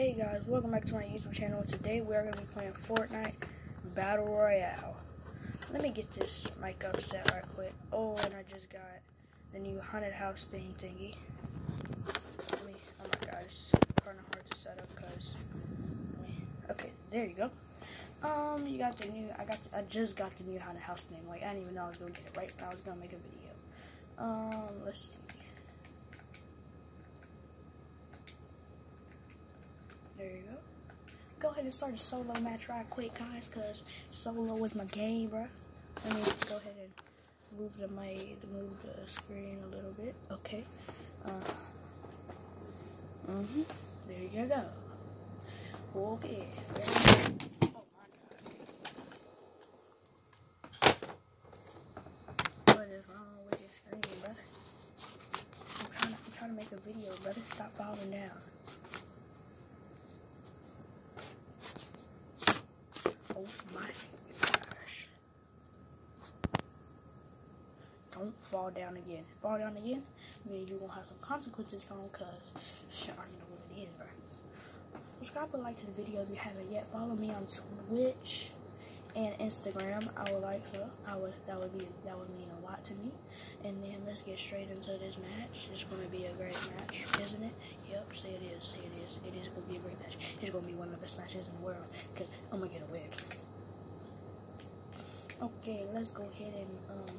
Hey guys, welcome back to my YouTube channel. Today we are going to be playing Fortnite Battle Royale. Let me get this mic up set right quick. Oh, and I just got the new haunted house thing thingy. Let me, oh my god, it's kind of hard to set up because, okay, there you go. Um, you got the new, I got, I just got the new haunted house thing. Like, I didn't even know I was going to get it right now. I was going to make a video. Um, let's see. There you go. Go ahead and start a solo match right quick, guys, because solo is my game, bro. Let me go ahead and move the mic, move the screen a little bit. Okay. Uh, mm-hmm. There you go. Okay. Oh, my God. What is wrong with your screen, brother? I'm trying, to, I'm to make a video, brother. Stop falling down. Oh my gosh. Don't fall down again. Fall down again, then you're gonna have some consequences from cause shit, I know what it is, bro. Subscribe and like to the video if you haven't yet. Follow me on Twitch and Instagram. I would like to. I would that would be that would mean a lot to me. And then let's get straight into this match. It's gonna be a great match, isn't it? Yep, say it is, say it is. It is gonna be a great match. It's gonna be one of the best matches in the world. Cause I'm gonna get a wig. Okay, let's go ahead and um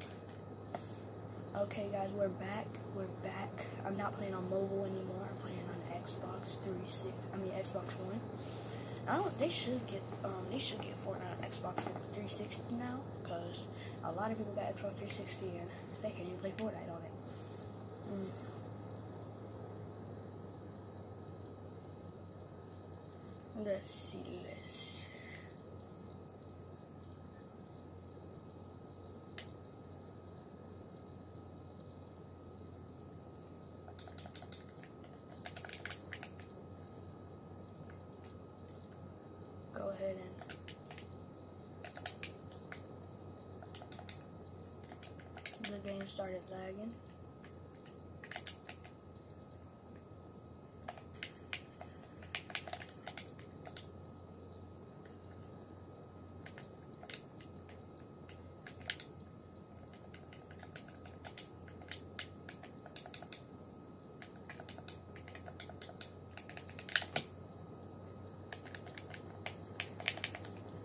Okay guys, we're back. We're back. I'm not playing on mobile anymore. I'm playing on Xbox 360. I mean Xbox One. I don't they should get um they should get Fortnite on Xbox 360 now because a lot of people got Xbox 360 and they can't even play Fortnite on it. Mm. Let's see this. Go ahead game started lagging.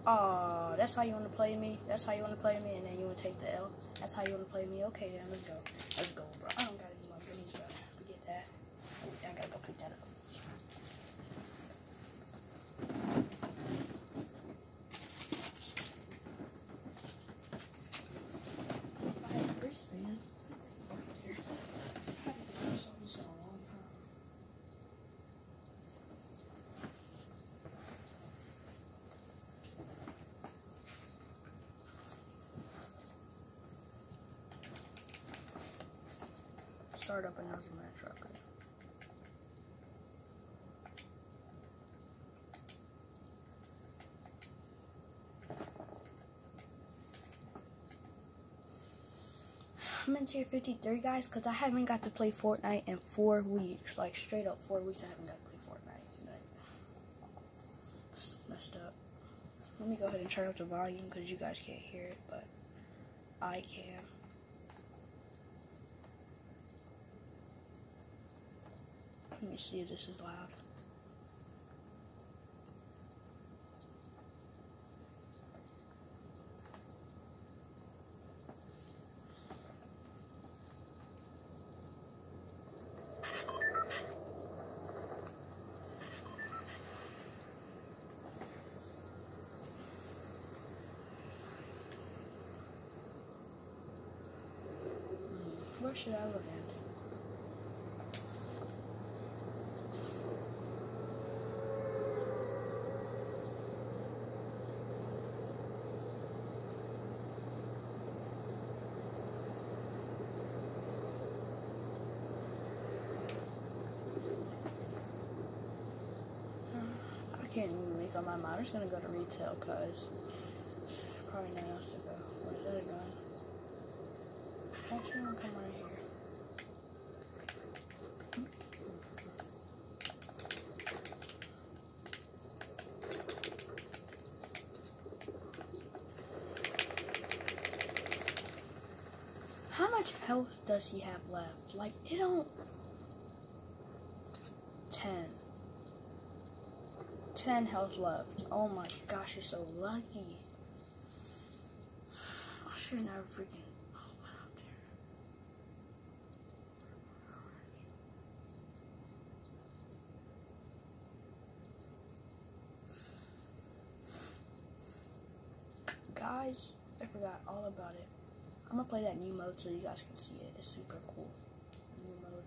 Oh, that's how you want to play me? That's how you want to play me, and then you want to take the L? That's how you want to play me? Okay, then, let's go. Let's go, bro. I don't got to do my goodies, bro. Forget that. I got to go pick that up. I had a wristband. Here. I haven't done something so long time. Start up another. I'm in tier 53, guys, because I haven't got to play Fortnite in four weeks. Like, straight up four weeks, I haven't got to play Fortnite. Messed up. Let me go ahead and turn up the volume, because you guys can't hear it, but I can. Let me see if this is loud. Hmm, where should I look at? can't even make up my mind. I'm just gonna go to retail because probably nothing else to go. Where's that going? Actually, I'll come right here. How much health does he have left? Like, it don't 10 health left. Oh my gosh, you're so lucky. I should never freaking. Guys, I forgot all about it. I'm gonna play that new mode so you guys can see it. It's super cool. New mode.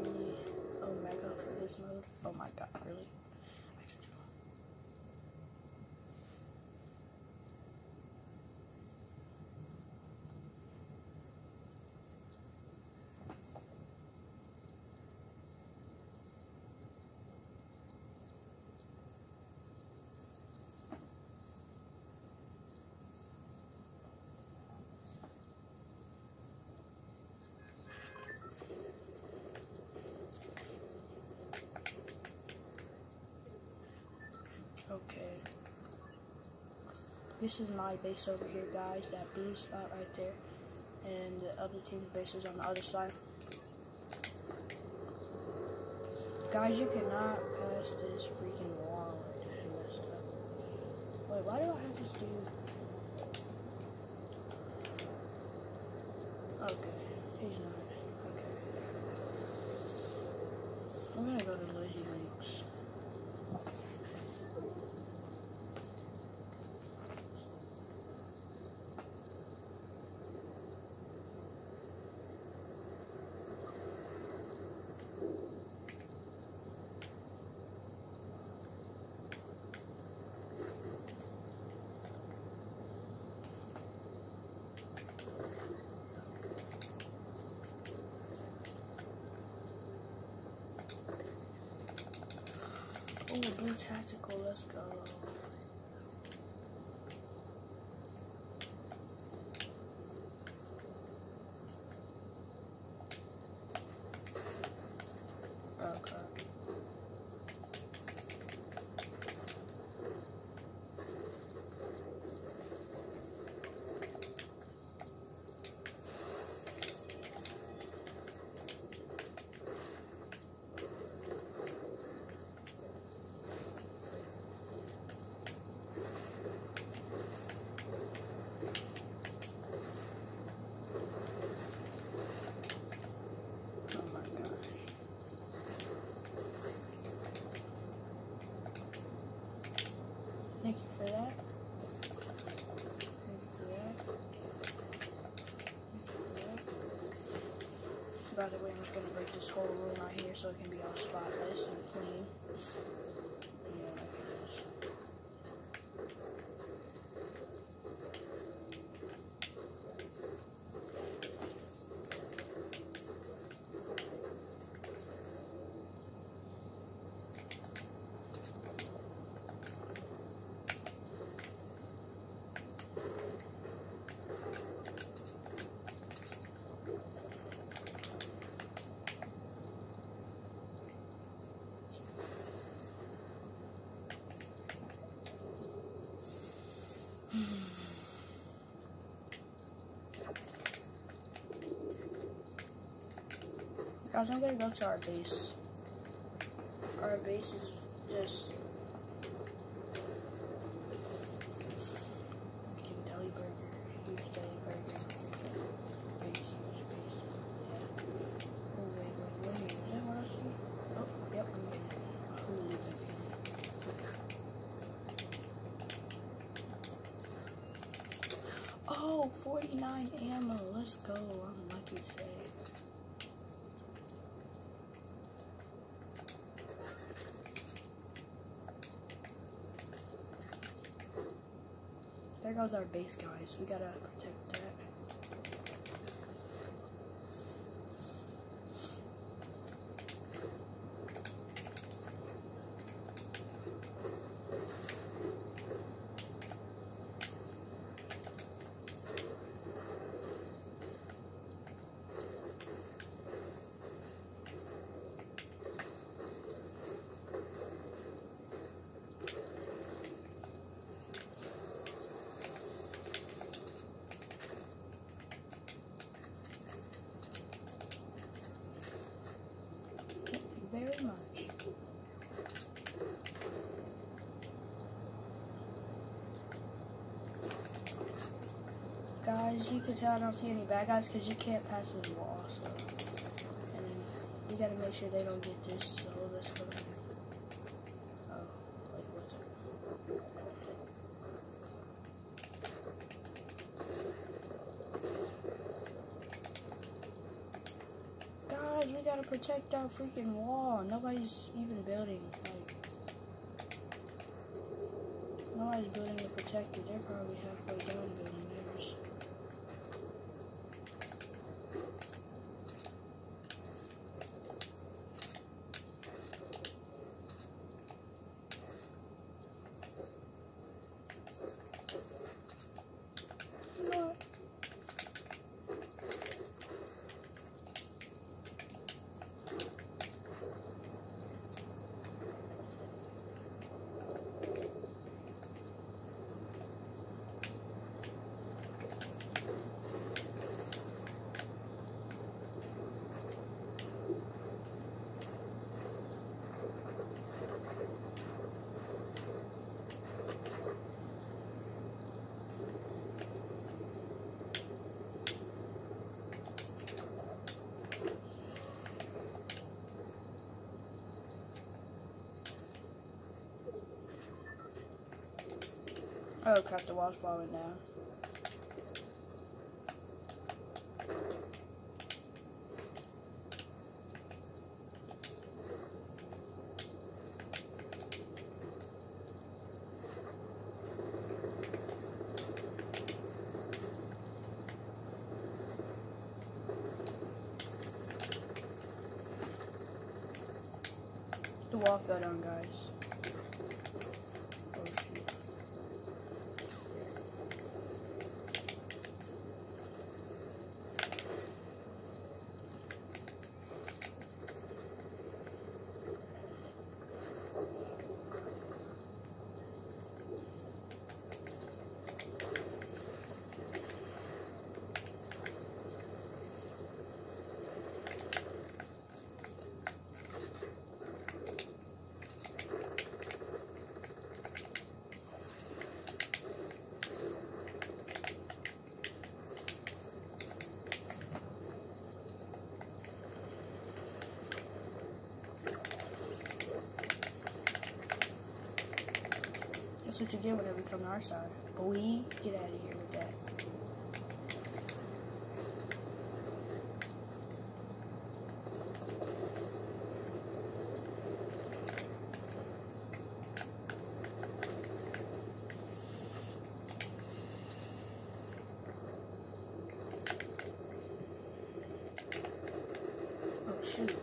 gonna be Omega for this mode. Oh my god, really? I took it off. Okay. This is my base over here, guys. That blue spot right there. And the other team's base is on the other side. Guys, you cannot pass this freaking wall. Wait, why do I have to do... Okay, he's not. Okay. I'm gonna go to Lazy Links. Blue tactical, let's go. Okay. Oh my gosh. Thank you for that. Thank you for that. Thank you for that. By the way, I'm just gonna break this whole room out here so it can be all spotless and clean. Yeah, like it is. Guys, I'm gonna go to our base. Our base is just. Oh, 49 ammo. Let's go. I'm lucky today. There goes our base, guys. We gotta protect that. too much. Guys, you can tell I don't see any bad guys because you can't pass this wall, so. And you gotta make sure they don't get this, so let's go. Oh, wait, what's it? Guys, we gotta protect our freaking wall. Nobody's even building, like. Nobody's building to protect it. They're probably halfway done building theirs. What? Oh crap, the wall's falling down. The wall fell down, guys. Oh shoot. That's what you get whenever you come to our side. But we get out of here with that. Oh shoot.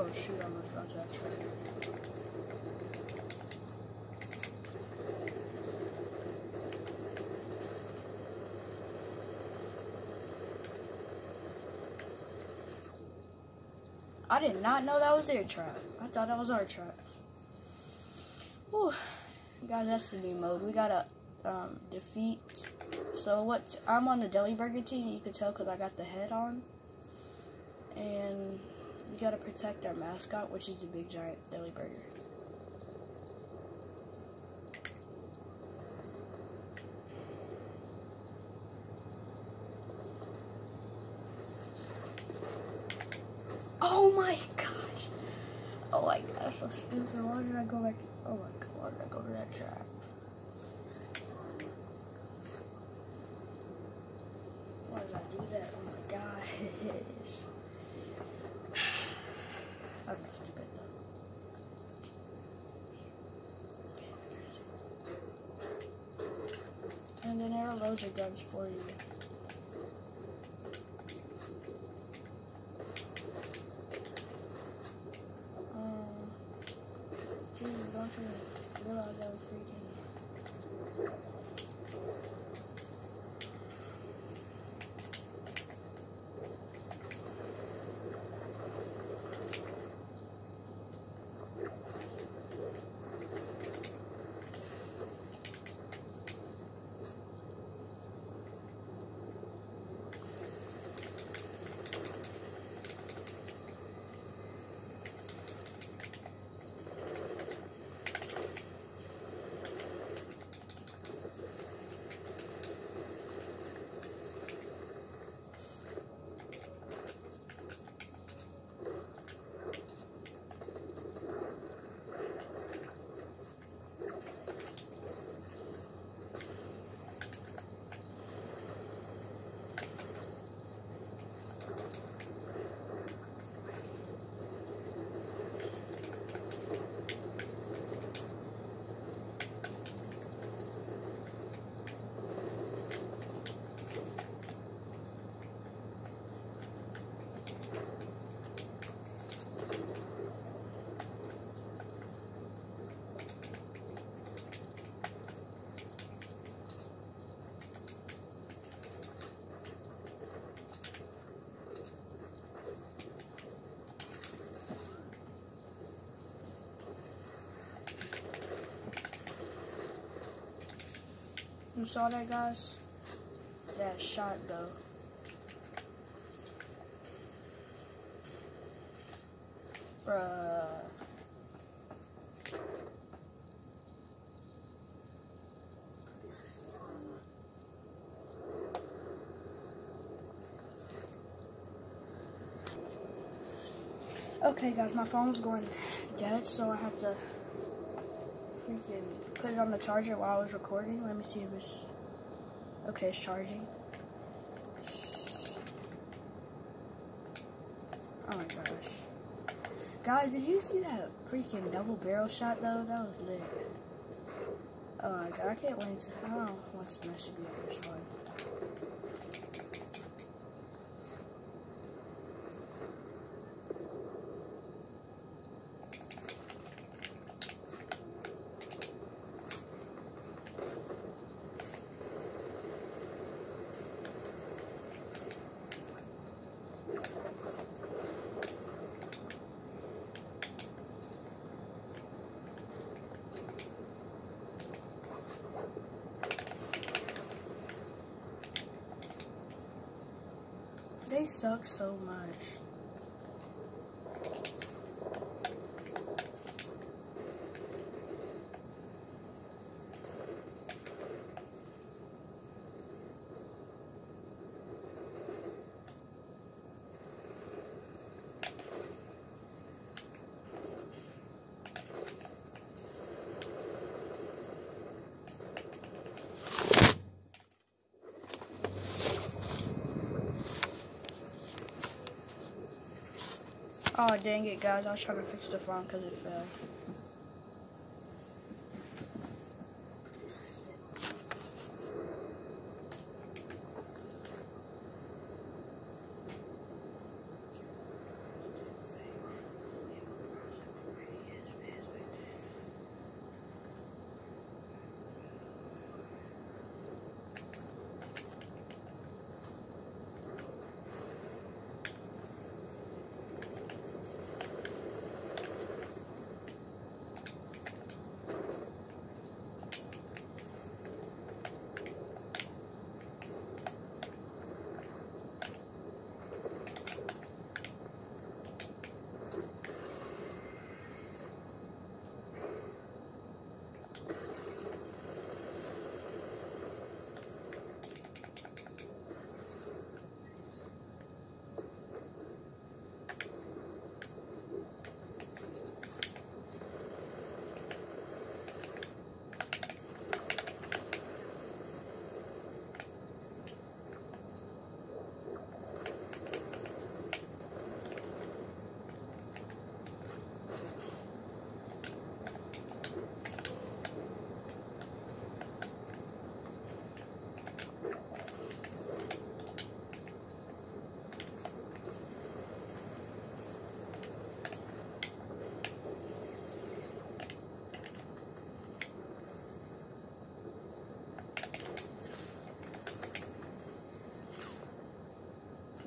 Oh shoot, I almost fell to that tree. I did not know that was their trap. I thought that was our trap. Whew. Guys, that's the new mode. We gotta um, defeat. So what? I'm on the Deli Burger team. You can tell because I got the head on. And we gotta protect our mascot, which is the big giant deli burger. Oh my gosh! Oh my that's so stupid. Why did I go back? Oh my god, why did I go to that trap? and it never loads your guns for you. Um, dude, don't you realize I was freaking... You saw that, guys? That shot, though. Bruh. Okay, guys, my phone's going dead, so I have to put it on the charger while I was recording. Let me see if it's okay. It's charging. Oh my gosh, guys, did you see that freaking double barrel shot though? That was lit. Oh my god, I can't wait to. I don't know once mess should be. They suck so much. Oh dang it guys, I was trying to fix the phone because it fell.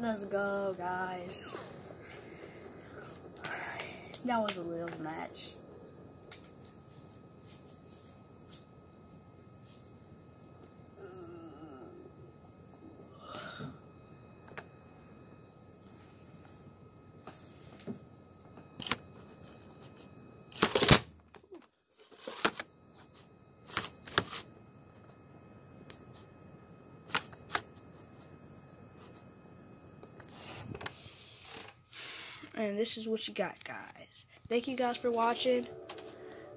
Let's go, guys. That was a little match. And this is what you got, guys. Thank you guys for watching.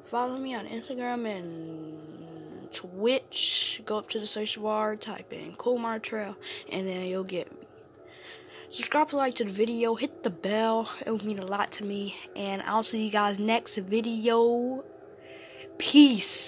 Follow me on Instagram and Twitch. Go up to the search bar, type in Cool Martrell, and then you'll get me. Subscribe, like to the video, hit the bell. It would mean a lot to me. And I'll see you guys next video. Peace.